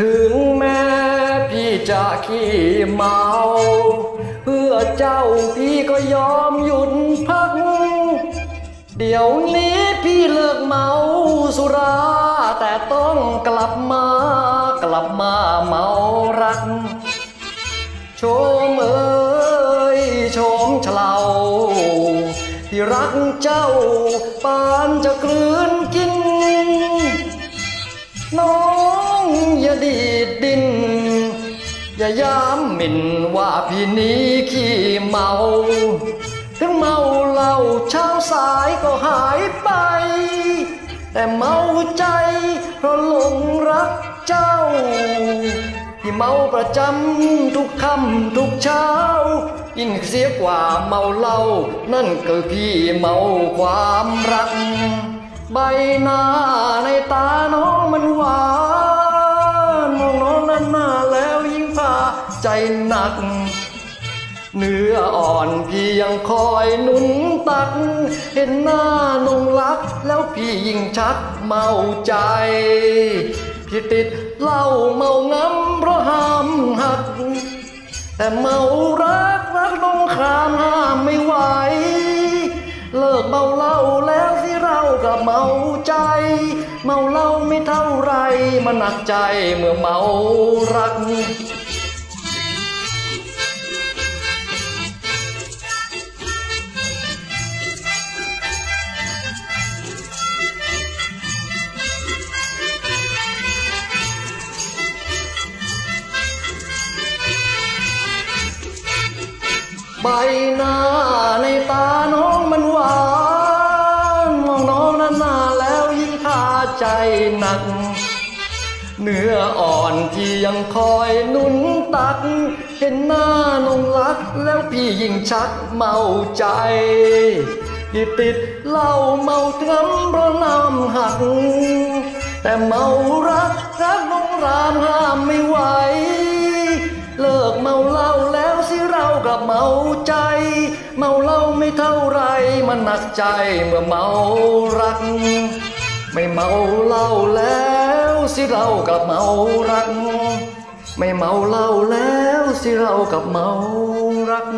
ถึงแม้พี่จะขี้เมา เพื่อเจ้าพี่ก็ยอมหยุดพัก เดี๋ยวนี้พี่เลิกเมาสุรา แต่ต้องกลับมากลับมาเมารัก โชมเอ้ยโชมเฉลาที่รักเจ้าปานจะกลืน อย่าย้ำหมิ่นว่าพี่นี้ขี้เมา ถึงเมาเหล้าเช้าสายก็หายไป แต่เมาใจเพราะหลงรักเจ้า ที่เมาประจำทุกค่ำทุกเช้า ยิ่งเสียกว่าเมาเหล้านั่นคือพี่เมาความรัก ใบหน้าในตาน้องมันหวาน ใจหนัก เนื้ออ่อนพี่ยังคอยหนุนตัก เห็นหน้านงรัก แล้วพี่ยิ่งชักเมาใจ พี่ติดเหล้าเมางำเพราะห้ามหัก แต่เมารักรักนงครามห้ามไม่ไหว เลิกเมาเหล้าแล้วสิเรากับเมาใจ เมาเหล้าไม่เท่าไรมันหนักใจเมื่อเมารัก ใบหน้าในตาน้องมันหวานมองน้องนั้นหน้าแล้วยิ่งพาใจหนัก เนื้ออ่อนที่ยังคอยนุ่นตัก เห็นหน้านงรักแล้วพี่ยิ่งชักเมาใจที่ติดเหล้าเมาเถื่อมเพราะน้ำหัก แต่เมารักรักนองรามห้ามไม่ไหว มาใจ เมาเหล้าไม่เท่าไรมันหนักใจเมื่อเมารัก ไม่เมาเหล้าแล้วสิเรากลับเมารัก ไม่เมาเหล้าแล้วสิเรากลับเมารัก